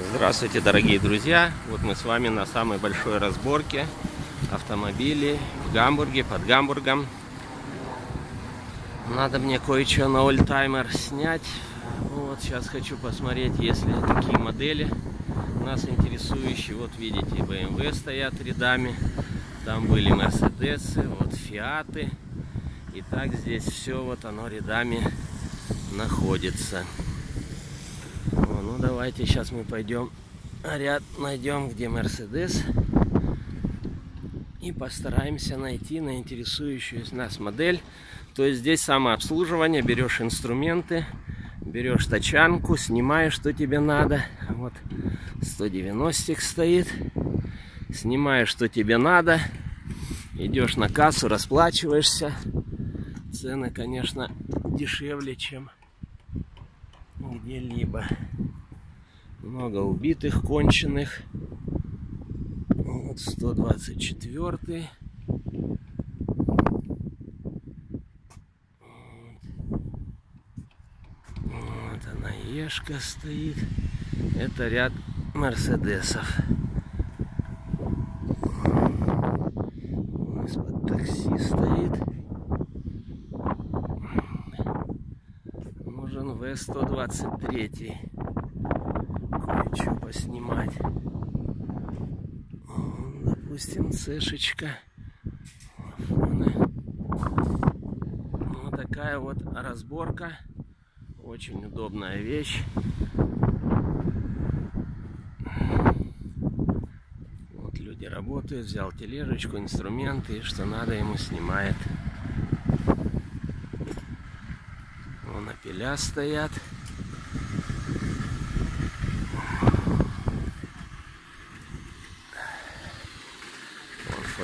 Здравствуйте, дорогие друзья! Вот мы с вами на самой большой разборке автомобилей в Гамбурге, под Гамбургом. Надо мне кое-что на ольтаймер снять. Вот, сейчас хочу посмотреть, если какие модели нас интересующие. Вот видите, BMW стоят рядами. Там были Мерседесы, вот Фиаты. И так здесь все вот оно рядами находится. Давайте сейчас мы пойдем ряд найдем, где Мерседес. И постараемся найти на интересующую нас модель. То есть здесь самообслуживание, берешь инструменты, берешь тачанку, снимаешь, что тебе надо. Вот 190 стоит. Снимаешь, что тебе надо. Идешь на кассу, расплачиваешься. Цены, конечно, дешевле, чем где-либо. Много убитых, конченых. Вот 124. Вот она, Ешка стоит. Это ряд Мерседесов. Из-под такси стоит. Нужен В-123. Кое-что поснимать. Допустим, цешечка. Вот такая вот разборка. Очень удобная вещь. Вот люди работают, взял тележечку, инструменты, что надо ему снимает. Вон опеля стоят.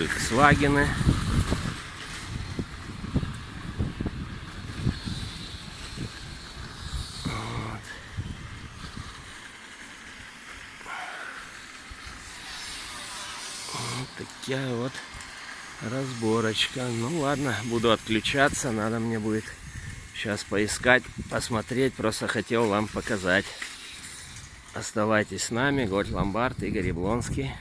Volkswagen. Вот такая вот разборочка. Ну ладно, буду отключаться. Надо мне будет сейчас поискать, посмотреть. Просто хотел вам показать. Оставайтесь с нами. Горь Ломбард, Игорь Яблонский.